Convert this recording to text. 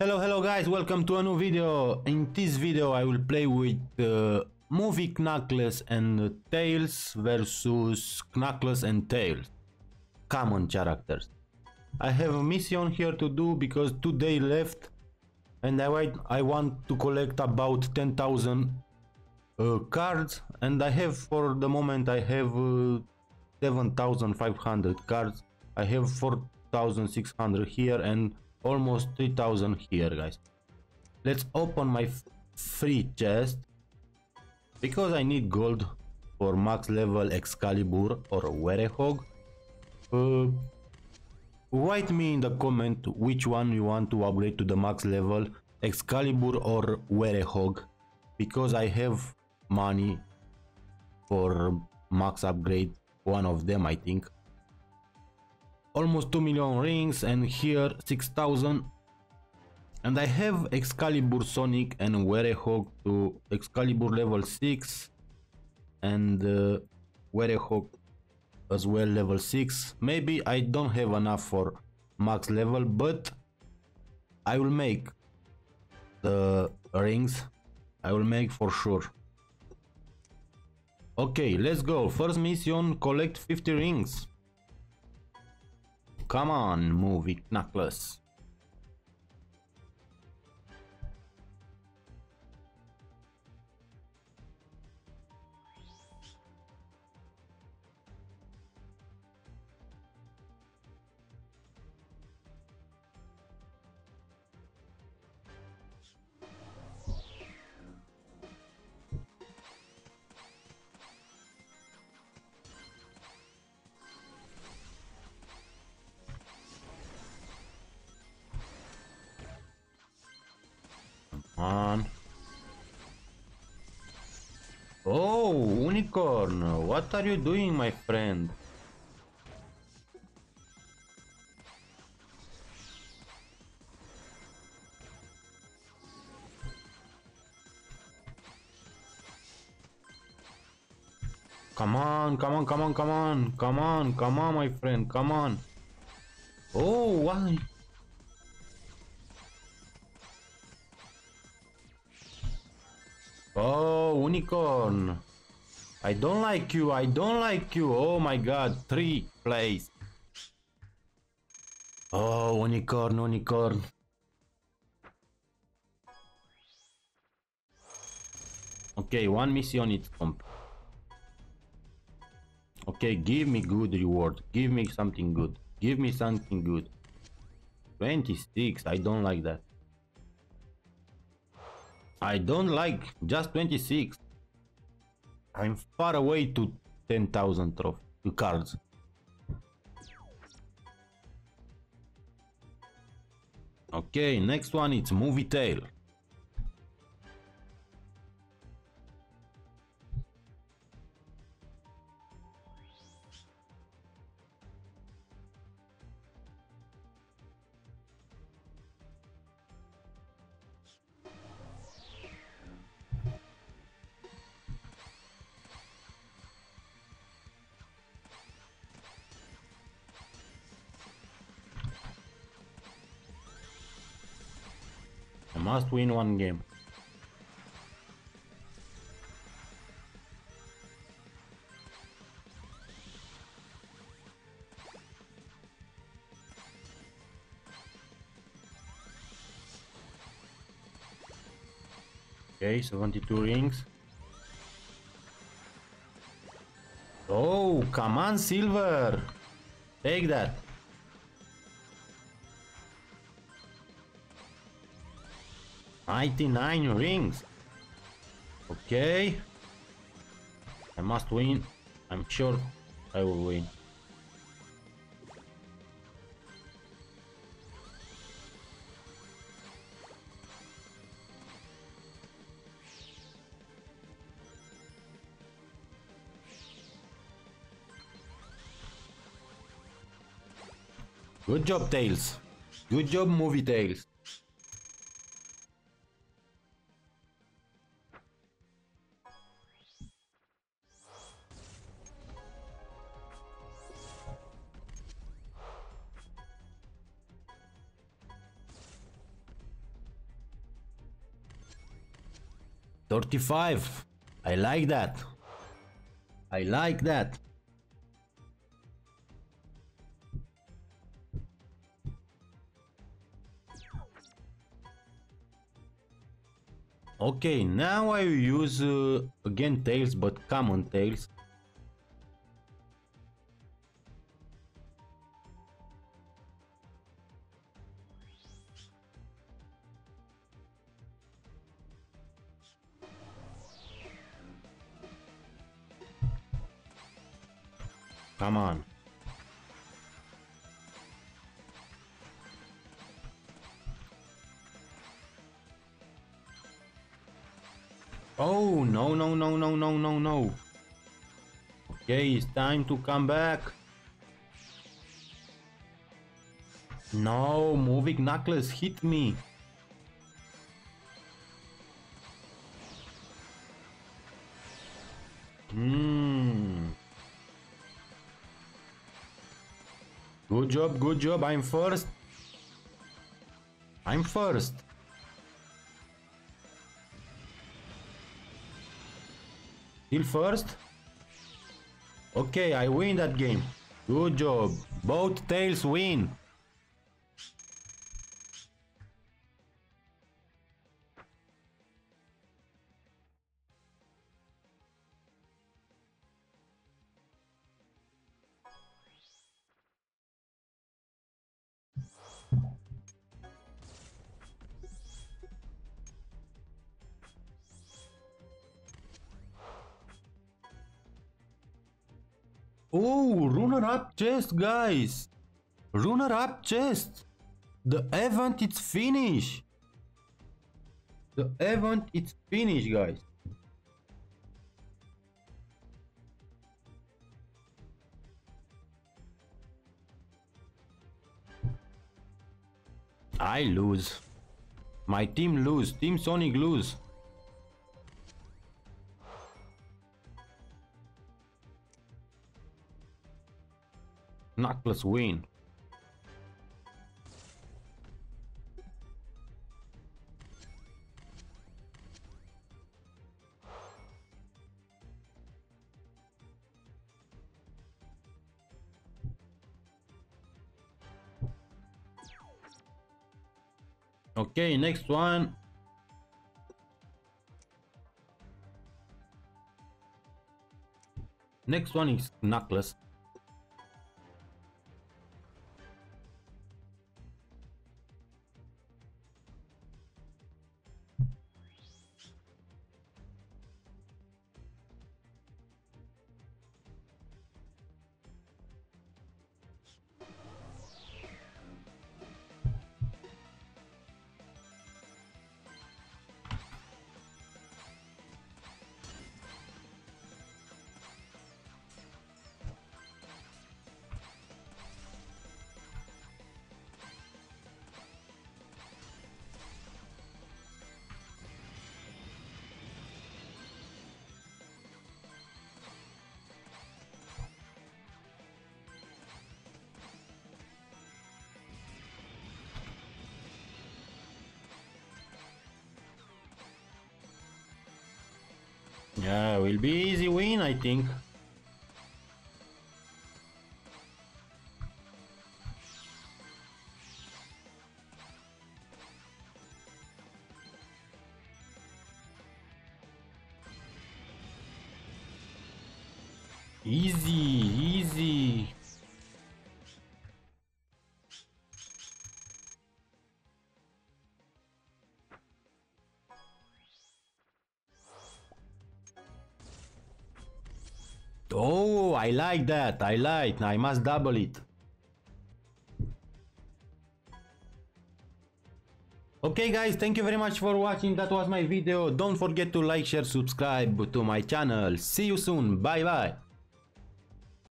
Hello, hello guys, welcome to a new video. In this video I will play with uh, Movie Knuckles and Tails versus Knuckles and Tails. Common characters. I have a mission here to do because today left and I, want- I want to collect about 10,000 uh, cards and I have for the moment I have uh, 7,500 cards. I have 4,600 here and almost 3,000 here guys. Let's open my free chest because I need gold for max level Excalibur or Werehog. Uh, write me in the comment which one you want to upgrade to the max level Excalibur or Werehog because I have money for max upgrade one of them I think almost 2 million rings and here 6000 and I have Excalibur Sonic and Werehog to Excalibur level 6 and uh, Werehog as well level 6 maybe I don't have enough for max level but I will make the rings. I will make for sure. Okay let's go. First mission collect 50 rings come on movie knuckles unicorn! What are you doing, my friend? Come on, come on, come on, come on, come on, come on, my friend, come on. Oh, why? Oh, unicorn. I don't like you. I don't like you. Oh my god. Three place. Oh, unicorn, unicorn. Okay, one mission is complete. Okay, give me good reward. Give me something good. Give me something good. 26. I don't like that. I don't like just 26. I'm far away to 10,000 trophy cards. Okay, next one it's movie tail. Must win one game. Okay, 72 rings. Oh, come on, silver! Take that. Ninety-nine rings. Okay. I must win. I'm sure I will win. Good job, Tails. Good job, movie Tails. 35. I like that. I like that. Okay, now I use uh, again tails, but common tails. Come on. Oh, no, no, no, no, no, no, no. Okay, it's time to come back. No, movie knuckles hit me. Good job, good job. I'm first. I'm first. Still first? Okay, I win that game. Good job. Both tails win. Oh, runner up chest, guys. Runner up chest. The event is finished. The event is finished, guys. I lose. My team lose. Team Sonic lose. Knuckles win. Okay, next one. Next one is Knuckles. Yeah, will be easy win, I think. Easy, easy. Oh, I like that. I like. I must double it. Okay guys, thank you very much for watching. That was my video. Don't forget to like, share, subscribe to my channel. See you soon. Bye bye.